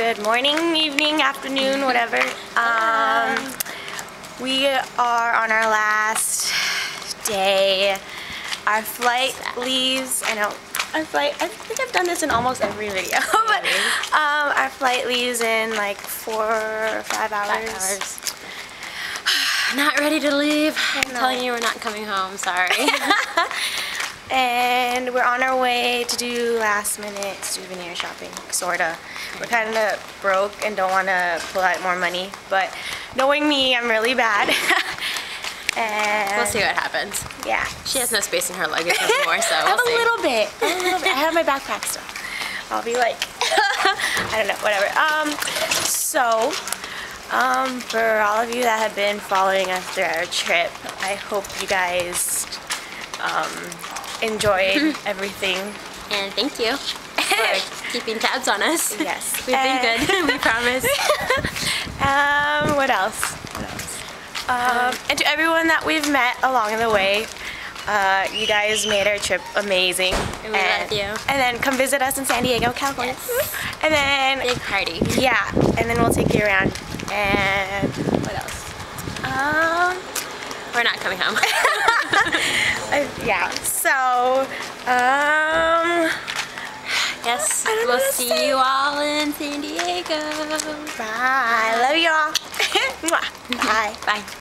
Good morning, evening, afternoon, whatever. Um, we are on our last day. Our flight leaves, I know, our flight, I think I've done this in almost every video, but um, our flight leaves in like four or five hours. Five hours. Not ready to leave. I'm telling you we're not coming home, sorry. and we're on our way to do last minute souvenir shopping, sorta. We're kind of broke and don't want to pull out more money, but knowing me, I'm really bad. and we'll see what happens. Yeah. She has no space in her luggage anymore, so I we'll have see. a little bit. I have a little bit. I have my backpack still. I'll be like, I don't know, whatever. Um, so, um, for all of you that have been following us through our trip, I hope you guys um, enjoyed everything. And thank you for keeping tabs on us. Yes. We've been And- good, we promise. Um, what else? What else? Um, and to everyone that we've met along the way, uh, you guys made our trip amazing. And we love you. And then come visit us in San Diego, California. Yes. And then, Big party. yeah, and then we'll take you around. And what else? Um, We're not coming home. Yeah. So, um, yes, I don't know we'll see say. you all in San Diego. bye. Love you all. Bye. Bye.